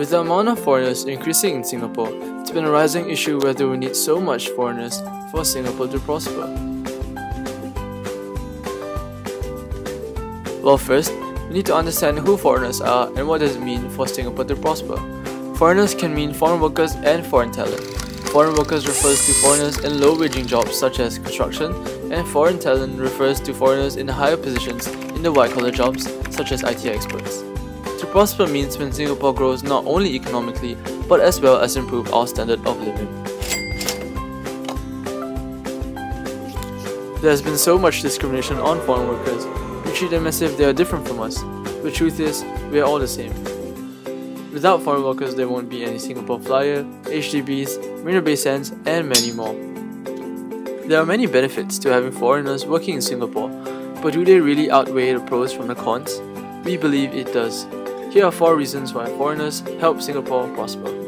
With the amount of foreigners increasing in Singapore, it's been a rising issue whether we need so much foreigners for Singapore to prosper. Well, first, we need to understand who foreigners are and what does it mean for Singapore to prosper. Foreigners can mean foreign workers and foreign talent. Foreign workers refers to foreigners in low-waging jobs such as construction, and foreign talent refers to foreigners in higher positions in the white-collar jobs such as IT experts. To prosper means when Singapore grows not only economically, but as well as improve our standard of living. There has been so much discrimination on foreign workers, we treat them as if they are different from us. The truth is, we are all the same. Without foreign workers, there won't be any Singapore Flyer, HDBs, Marina Bay Sands, and many more. There are many benefits to having foreigners working in Singapore, but do they really outweigh the pros from the cons? We believe it does. Here are 4 reasons why foreigners help Singapore prosper.